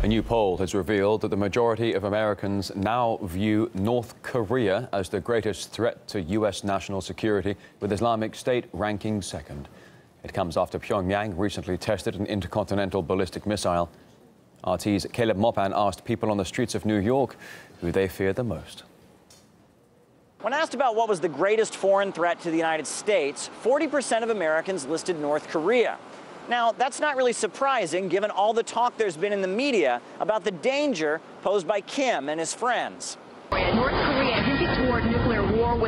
A new poll has revealed that the majority of Americans now view North Korea as the greatest threat to U.S. national security, with Islamic State ranking second. It comes after Pyongyang recently tested an intercontinental ballistic missile. RT's Caleb Maupin asked people on the streets of New York who they fear the most. When asked about what was the greatest foreign threat to the United States, 40% of Americans listed North Korea. Now, that's not really surprising given all the talk there's been in the media about the danger posed by Kim and his friends. North Korea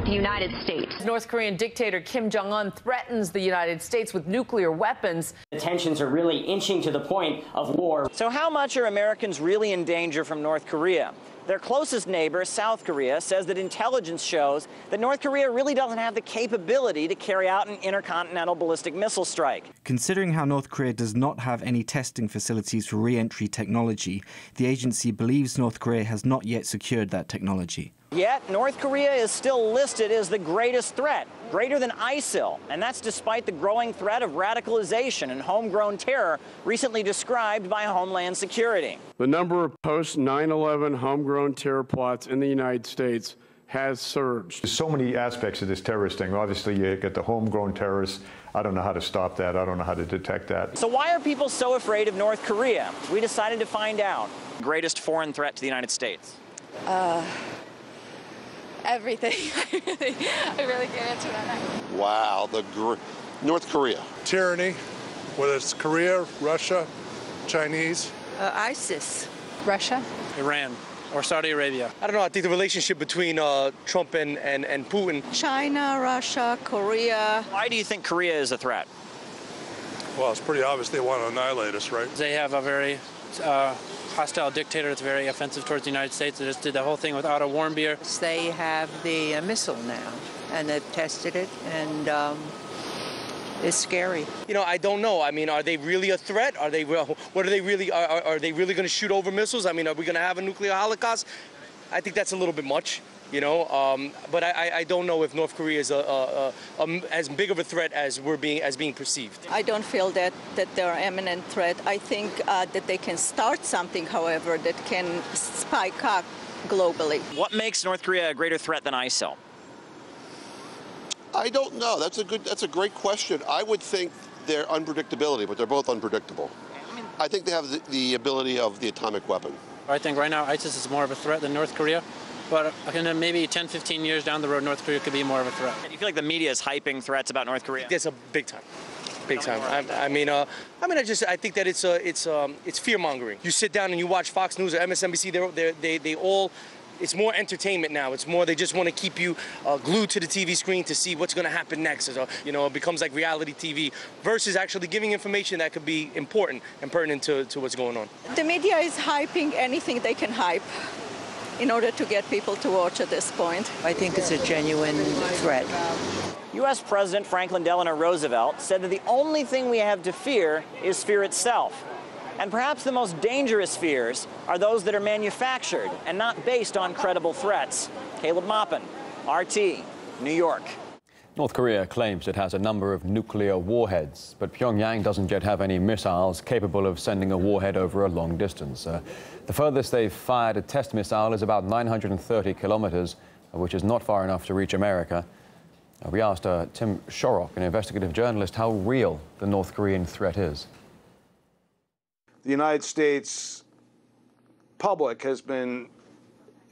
with the United States. North Korean dictator Kim Jong un threatens the United States with nuclear weapons. The tensions are really inching to the point of war. So, how much are Americans really in danger from North Korea? Their closest neighbor, South Korea, says that intelligence shows that North Korea really doesn't have the capability to carry out an intercontinental ballistic missile strike. Considering how North Korea does not have any testing facilities for re entry technology, the agency believes North Korea has not yet secured that technology. Yet, North Korea is still listed as the greatest threat, greater than ISIL, and that's despite the growing threat of radicalization and homegrown terror recently described by Homeland Security. The number of post 9 11 homegrown terror plots in the United States has surged. There's so many aspects of this terrorist thing. Obviously, you get the homegrown terrorists. I don't know how to stop that. I don't know how to detect that. So, why are people so afraid of North Korea? We decided to find out. Greatest foreign threat to the United States? Uh, everything. I really, I really can't answer that. Wow, the North Korea. Tyranny, whether it's Korea, Russia, Chinese. Uh, ISIS. Russia. Iran or Saudi Arabia. I don't know. I think the relationship between uh, Trump and, and, and Putin. China, Russia, Korea. Why do you think Korea is a threat? Well, it's pretty obvious they want to annihilate us, right? They have a very uh, hostile dictator that's very offensive towards the United States. They just did the whole thing with Otto Warmbier. They have the uh, missile now, and they've tested it, and um, it's scary. You know, I don't know. I mean, are they really a threat? Are they? What are they really? Are, are they really going to shoot over missiles? I mean, are we going to have a nuclear holocaust? I think that's a little bit much you know. Um, but I, I, don't know if North Korea is a, a, a, as big of a threat as we're being as being perceived. I don't feel that that they're an imminent threat. I think uh, that they can start something, however, that can spike up globally. What makes North Korea a greater threat than ISIL? I don't know. That's a good. That's a great question. I would think their unpredictability, but they're both unpredictable. I think they have the, the ability of the atomic weapon. I think right now ISIS is more of a threat than North Korea. But maybe 10, 15 years down the road, North Korea could be more of a threat. Do you feel like the media is hyping threats about North Korea? It's a big time big time. I, I, mean, uh, I mean, I just I think that it's uh, it's um, it's fear mongering. You sit down and you watch Fox News or MSNBC. They're, they're, they they all. It's more entertainment now. It's more they just want to keep you uh, glued to the TV screen to see what's going to happen next. So, you know, it becomes like reality TV versus actually giving information that could be important and pertinent to, to what's going on. The media is hyping anything they can hype in order to get people to watch at this point. I think it's a genuine threat. U.S. President Franklin Delano Roosevelt said that the only thing we have to fear is fear itself. And perhaps the most dangerous fears are those that are manufactured and not based on credible threats. Caleb Maupin, RT, New York. North Korea claims it has a number of nuclear warheads, but Pyongyang doesn't yet have any missiles capable of sending a warhead over a long distance. Uh, the furthest they've fired a test missile is about 930 kilometers, which is not far enough to reach America. Uh, we asked uh, Tim Shorrock, an investigative journalist, how real the North Korean threat is. The United States public has been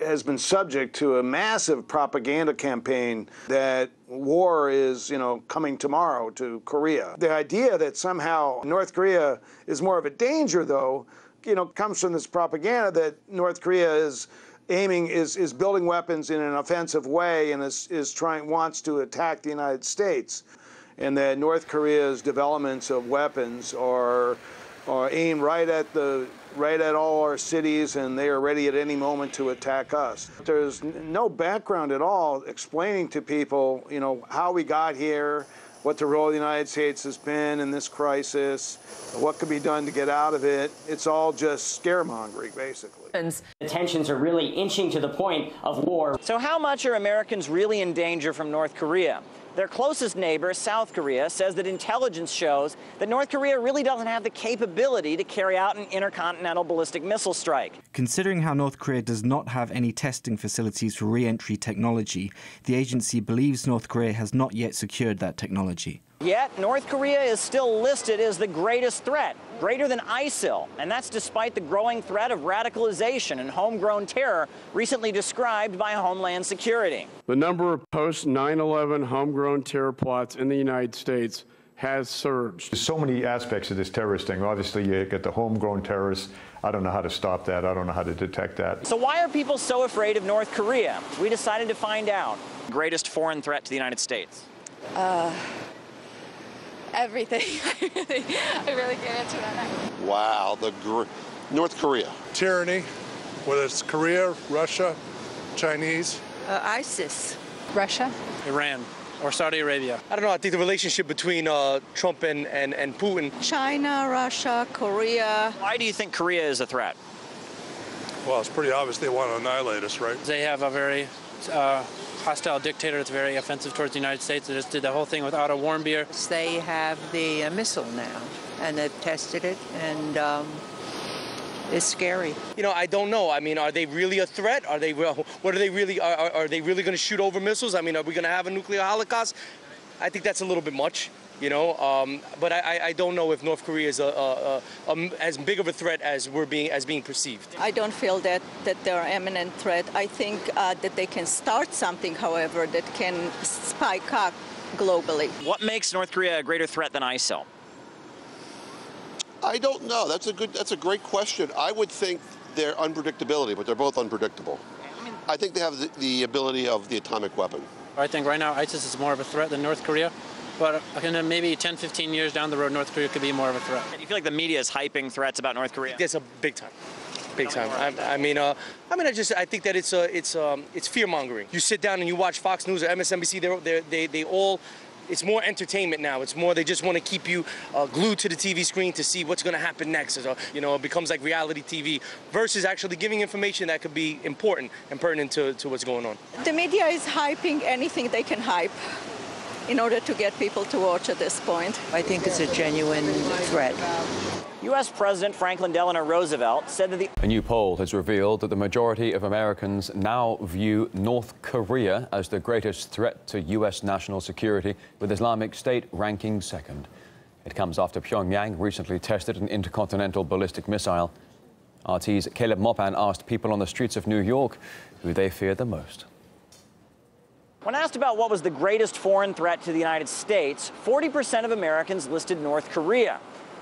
has been subject to a massive propaganda campaign that war is, you know, coming tomorrow to Korea. The idea that somehow North Korea is more of a danger, though, you know, comes from this propaganda that North Korea is aiming is is building weapons in an offensive way and is is trying wants to attack the United States, and that North Korea's developments of weapons are Uh, are aimed right at the right at all our cities, and they are ready at any moment to attack us. There's no background at all explaining to people, you know, how we got here, what the role of the United States has been in this crisis, what could be done to get out of it. It's all just scaremongering, basically. The tensions are really inching to the point of war. So, how much are Americans really in danger from North Korea? Their closest neighbor, South Korea, says that intelligence shows that North Korea really doesn't have the capability to carry out an intercontinental ballistic missile strike. Considering how North Korea does not have any testing facilities for re entry technology, the agency believes North Korea has not yet secured that technology. Yet, North Korea is still listed as the greatest threat, greater than ISIL, and that's despite the growing threat of radicalization and homegrown terror recently described by Homeland Security. The number of post 9 11 homegrown terror plots in the United States has surged. There's so many aspects of this terrorist thing. Obviously, you get the homegrown terrorists. I don't know how to stop that. I don't know how to detect that. So, why are people so afraid of North Korea? We decided to find out. Greatest foreign threat to the United States? Uh, everything. I really, I really can't answer that. Wow, the gr- North Korea. Tyranny, whether it's Korea, Russia, Chinese. Uh, ISIS. Russia. Iran or Saudi Arabia. I don't know. I think the relationship between uh, Trump and, and, and Putin. China, Russia, Korea. Why do you think Korea is a threat? Well, it's pretty obvious they want to annihilate us, right? They have a very uh, hostile dictator that's very offensive towards the United States. They just did the whole thing with Otto Warmbier. They have the uh, missile now, and they've tested it, and um, it's scary. You know, I don't know. I mean, are they really a threat? Are they? What are they really? Are, are, are they really going to shoot over missiles? I mean, are we going to have a nuclear holocaust? I think that's a little bit much. You know, um, but I, I don't know if North Korea is a, a, a, a, as big of a threat as we're being as being perceived. I don't feel that that they're an imminent threat. I think uh, that they can start something, however, that can spike up globally. What makes North Korea a greater threat than ISIL? I don't know. That's a good. That's a great question. I would think their unpredictability, but they're both unpredictable. I think they have the, the ability of the atomic weapon. I think right now ISIS is more of a threat than North Korea. But uh, maybe 10, 15 years down the road, North Korea could be more of a threat. Do you feel like the media is hyping threats about North Korea? It's a big time. Big time. I, I mean, uh, I mean, I just, I think that it's, uh, it's, um, it's fear mongering. You sit down and you watch Fox News or MSNBC. They're, they're, they, they all, it's more entertainment now. It's more they just want to keep you uh, glued to the TV screen to see what's going to happen next. So, you know, it becomes like reality TV versus actually giving information that could be important and pertinent to, to what's going on. The media is hyping anything they can hype in order to get people to watch at this point. I think it's a genuine threat. U.S. President Franklin Delano Roosevelt said that the A new poll has revealed that the majority of Americans now view North Korea as the greatest threat to U.S. national security, with Islamic State ranking second. It comes after Pyongyang recently tested an intercontinental ballistic missile. RT's Caleb Maupin asked people on the streets of New York who they fear the most. When asked about what was the greatest foreign threat to the United States, 40% of Americans listed North Korea.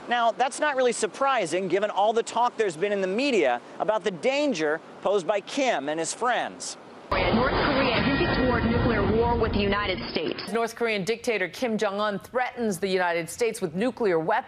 Now, that's not really surprising given all the talk there's been in the media about the danger posed by Kim and his friends. North Korea hinted toward nuclear war with the United States. North Korean dictator Kim Jong un threatens the United States with nuclear weapons.